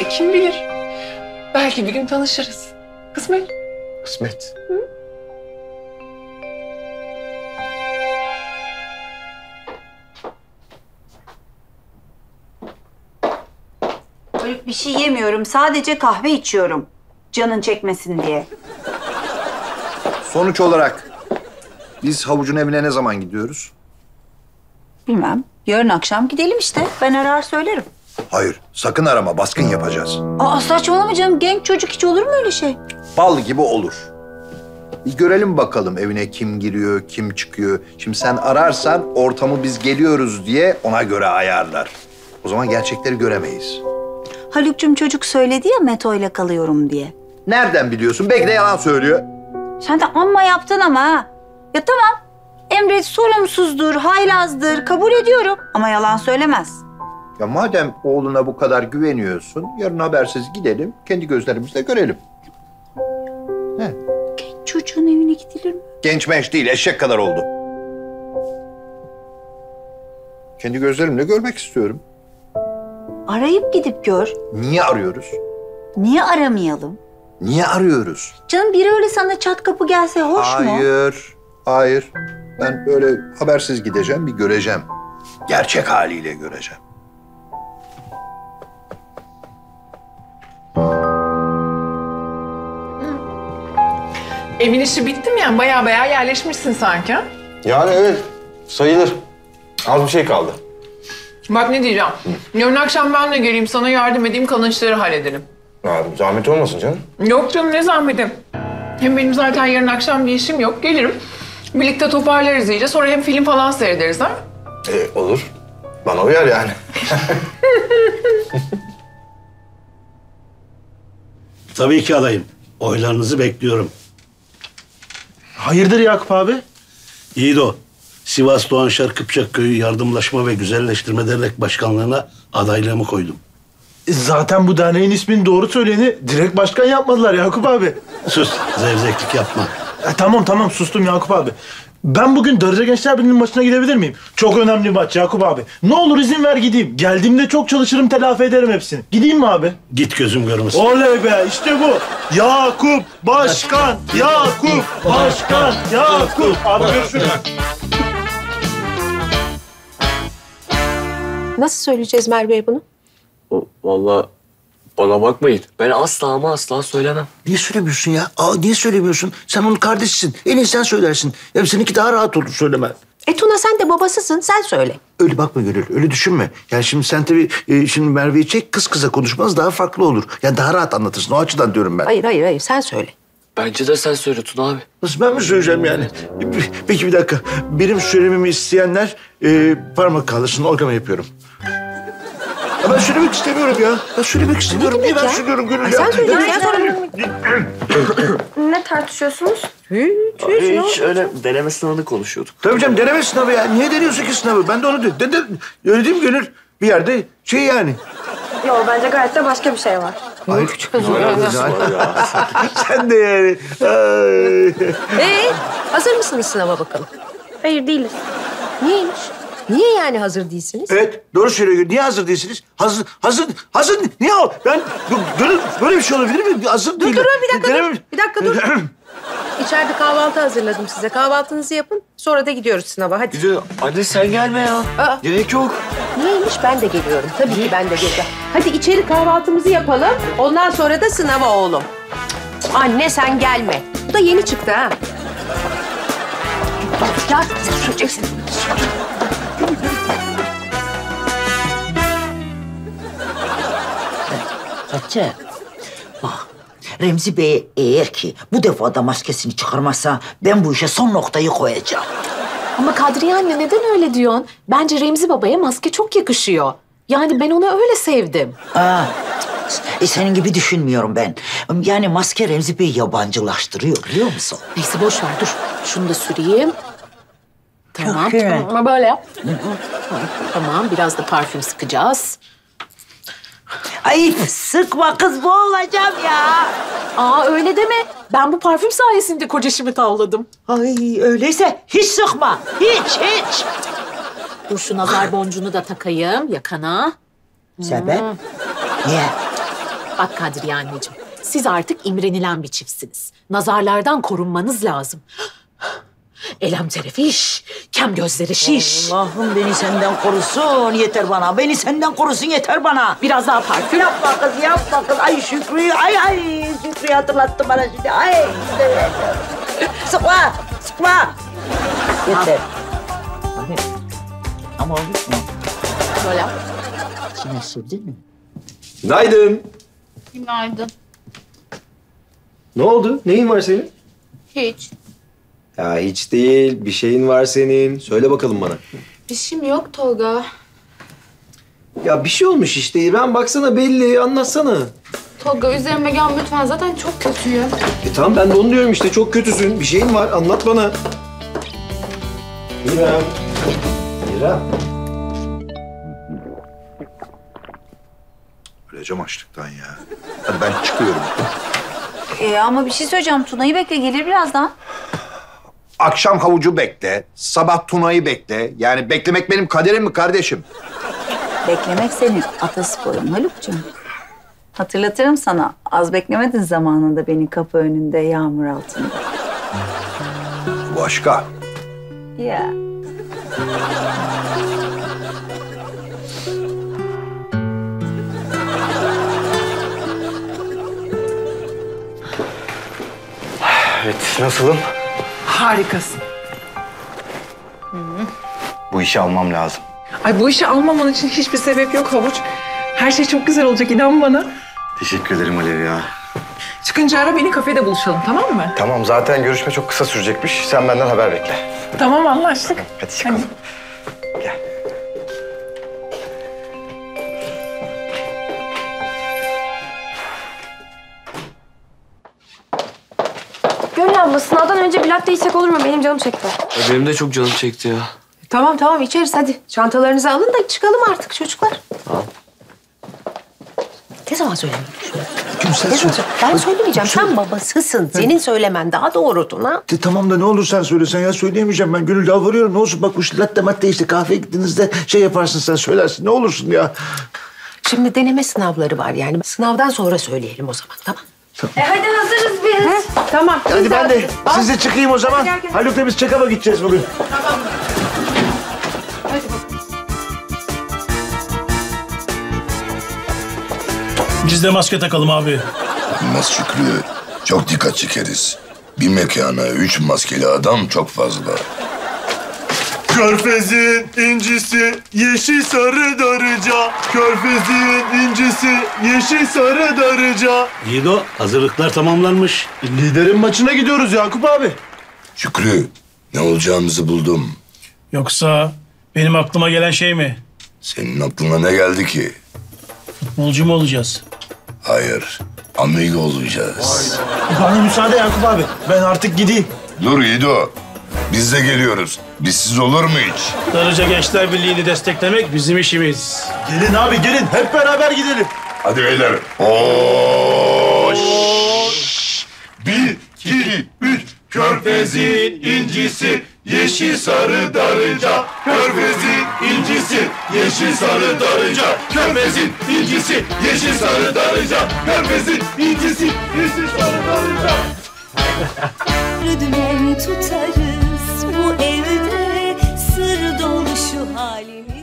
E kim bilir? Belki bir gün tanışırız. Kısmet. Kısmet. Haluk bir şey yemiyorum. Sadece kahve içiyorum. Canın çekmesin diye. Sonuç olarak biz havucun evine ne zaman gidiyoruz? Bilmem. Yarın akşam gidelim işte. Ben arar söylerim. Hayır, sakın arama. Baskın yapacağız. Aa saçmalama canım. Genç çocuk hiç olur mu öyle şey? Bal gibi olur. Bir görelim bakalım evine kim giriyor, kim çıkıyor. Şimdi sen ararsan ortamı biz geliyoruz diye ona göre ayarlar. O zaman gerçekleri göremeyiz. Haluk'cum çocuk söyledi ya Meto ile kalıyorum diye. Nereden biliyorsun? Belki de yalan söylüyor. Sen de amma yaptın ama ha. Ya tamam. Emre sorumsuzdur, haylazdır. Kabul ediyorum. Ama yalan söylemez. Ya madem oğluna bu kadar güveniyorsun, yarın habersiz gidelim, kendi gözlerimizle görelim. He. Çocuğun evine gidilir mi? Genç menç değil, eşek kadar oldu. Kendi gözlerimle görmek istiyorum. Arayıp gidip gör. Niye arıyoruz? Niye aramayalım? Niye arıyoruz? Canım biri öyle sana çat kapı gelse hoş mu? hayır, hayır. Ben böyle habersiz gideceğim, bir göreceğim. Gerçek haliyle göreceğim. Evin işi bitti mi yani? Baya baya yerleşmişsin sanki. ha? Yani evet sayılır. Az bir şey kaldı. Bak ne diyeceğim. Yarın akşam ben de geleyim sana yardım edeyim kalan işleri halledelim. Ya, zahmet olmasın canım. Yok canım ne zahmetim. Hem benim zaten yarın akşam bir işim yok. Gelirim. Birlikte toparlarız iyice. Sonra hem film falan seyrederiz ha. E, olur. Bana uyar yani. Tabii ki adayım. Oylarınızı bekliyorum. Hayırdır Yakup abi? İyi de o. Sivas Doğanşar Kıpçak Köyü Yardımlaşma ve Güzelleştirme Dernek Başkanlığı'na adaylığımı koydum. E, Zaten bu derneğin ismini doğru söyleyeni direkt başkan yapmadılar Yakup abi. Sus, zevzeklik yapma. E, tamam tamam sustum Yakup abi. Ben bugün Darıca Gençler Birliği'nin maçına gidebilir miyim? Çok önemli bir maç Yakup abi. Ne olur izin ver gideyim. Geldiğimde çok çalışırım telafi ederim hepsini. Gideyim mi abi? Git gözüm görmesin. Oley be işte bu. Yakup Başkan. Yakup Başkan. Yakup. Abi görüşürüz. Nasıl söyleyeceğiz Merve'ye bunu? Vallahi bana bakmayın. Ben asla ama asla söylemem. Niye söylemiyorsun ya? Aa, niye söylemiyorsun? Sen onun kardeşisin. En iyi sen söylersin. Ya seninki daha rahat olur söyleme. E Tuna sen de babasısın sen söyle. Öyle bakma Gönül, öyle düşünme. Yani şimdi sen tabii e, şimdi Merve'yi çek, kız kıza konuşmanız daha farklı olur. Yani daha rahat anlatırsın. O açıdan diyorum ben. Hayır hayır hayır sen söyle. Bence de sen söyle Tuna abi. Nasıl ben mi söyleyeceğim yani? Peki bir dakika. Benim söylememi isteyenler e, parmak kaldırsın. Orgama yapıyorum. Ya ben söylemek istemiyorum ya. Ben söylemek istemiyorum. Niye ben ya? söylüyorum Gönül ya? sen söyle. Ya- Sen sonra... Ne tartışıyorsunuz? Hiç öyle deneme sınavını konuşuyorduk. Tabii canım deneme sınavı ya. Niye deniyorsun ki sınavı? Ben de onu de, de, de, öyle değil mi Gönül? Bir yerde şey yani. Yok bence gayet de başka bir şey var. Ay, Sen de yani. Ay. Ee, hazır mısınız sınava bakalım? Hayır değiliz. Niyeymiş? Niye yani hazır değilsiniz? Evet doğru söylüyor. Niye hazır değilsiniz? Hazır, hazır, hazır. Niye o? Ben Gönül böyle bir şey olabilir mi? Hazır Dur değilim. dur bir dakika Denemem- dur. Bir dakika dur. İçeride kahvaltı hazırladım size. Kahvaltınızı yapın. Sonra da gidiyoruz sınava. Hadi. Bir de anne sen gelme ya. Aa. Gerek yok. Niyeymiş ben de geliyorum. Tabii ki ben de geleceğim. Hadi içeri kahvaltımızı yapalım. Ondan sonra da sınava oğlum. Anne sen gelme. Bu da yeni çıktı ha. Ya sen söyleyeceksin. Hatice, bak Remzi Bey eğer ki bu defa da maskesini çıkarmazsa ben bu işe son noktayı koyacağım. Ama Kadriye anne neden öyle diyorsun? Bence Remzi babaya maske çok yakışıyor. Yani ben onu öyle sevdim. Aa, e, senin gibi düşünmüyorum ben. Yani maske Remzi Bey'i yabancılaştırıyor biliyor musun? Neyse boş ver dur. Şunu da süreyim. Tamam. Tamam. Ama böyle yap. tamam biraz da parfüm sıkacağız. Ay sıkma kız boğulacağım ya. Aa öyle deme. Ben bu parfüm sayesinde kocaşımı tavladım. Ay öyleyse hiç sıkma. Hiç hiç. Dur şu nazar boncuğunu da takayım yakana. Sebep? Niye? Bak Kadriye anneciğim, siz artık imrenilen bir çiftsiniz. Nazarlardan korunmanız lazım. Elem terefiş, kem gözleri şiş. Allah'ım beni senden korusun yeter bana. Beni senden korusun yeter bana. Biraz daha parfüm. Yapma kız yapma kız. Ay Şükrü ay ay Şükrü hatırlattı bana şimdi. Ay. sıkma sıkma. Yeter. Ama olur mu? Böyle. Yine sürdün mü? Günaydın. Günaydın. Ne oldu? Neyin var senin? Hiç. Ya hiç değil. Bir şeyin var senin. Söyle bakalım bana. Bir şeyim yok Tolga. Ya bir şey olmuş işte. İrem baksana belli. Anlatsana. Tolga üzerime gel lütfen. Zaten çok kötüyüm. E tamam ben de onu diyorum işte. Çok kötüsün. Bir şeyin var. Anlat bana. İrem. İrem. Öleceğim açlıktan ya. Hadi ben çıkıyorum. Ee, ama bir şey söyleyeceğim. Tuna'yı bekle gelir birazdan. Akşam havucu bekle, sabah Tuna'yı bekle. Yani beklemek benim kaderim mi kardeşim? Beklemek senin atasporun Haluk'cum. Hatırlatırım sana. Az beklemedin zamanında beni kapı önünde yağmur altında. Başka. Ya. Evet, nasılım? Harikasın. Bu işi almam lazım. Ay bu işi almaman için hiçbir sebep yok Havuç. Her şey çok güzel olacak inan bana. Teşekkür ederim Alev ya. Çıkınca ara beni kafede buluşalım tamam mı? Tamam, zaten görüşme çok kısa sürecekmiş. Sen benden haber bekle. Tamam anlaştık. Hadi çıkalım. Gel. Gönül abla sınavdan önce bir latte içsek olur mu? Benim canım çekti. benim de çok canım çekti ya. Tamam tamam içeriz hadi. Çantalarınızı alın da çıkalım artık çocuklar. Ne zaman Sen Ne zaman söyle- Ben söylemeyeceğim. Sen babasısın. Senin söylemen daha doğru Tuna. De, tamam da ne olur sen söylesen ya söyleyemeyeceğim ben gönül yalvarıyorum ne olsun bak bu işte latte matte işte kahveye gittiğinizde şey yaparsın sen söylersin ne olursun ya. Şimdi deneme sınavları var yani. Sınavdan sonra söyleyelim o zaman tamam. E hadi hazırız biz. Tamam. Hadi ben de size çıkayım o zaman. Gel, gel. Haluk'la biz çakaba gideceğiz bugün. Biz de maske takalım abi. Bilmez Şükrü. Çok dikkat çekeriz. Bir mekana üç maskeli adam çok fazla. Körfezin incisi yeşil sarı darıca. Körfezin incisi yeşil sarı darıca. Yiğido hazırlıklar tamamlanmış. Liderin maçına gidiyoruz Yakup abi. Şükrü, ne olacağımızı buldum. Yoksa benim aklıma gelen şey mi? Senin aklına ne geldi ki? Futbolcu mu olacağız? Hayır, amigo olacağız. Bana müsaade Yakup abi. Ben artık gideyim. Dur İdo, biz de geliyoruz. Bizsiz olur mu hiç? Darıca Gençler Birliği'ni desteklemek bizim işimiz. Gelin abi gelin. Hep beraber gidelim. Hadi beyler. Hoş. Bir, iki, üç. Körfezin incisi, yeşil sarı darıca. Körfezin incisi, yeşil sarı darıca. Körfezin incisi, yeşil sarı darıca. Körfezin incisi, yeşil sarı darıca. Dümen tutarız bu evde sır dolu şu halimiz.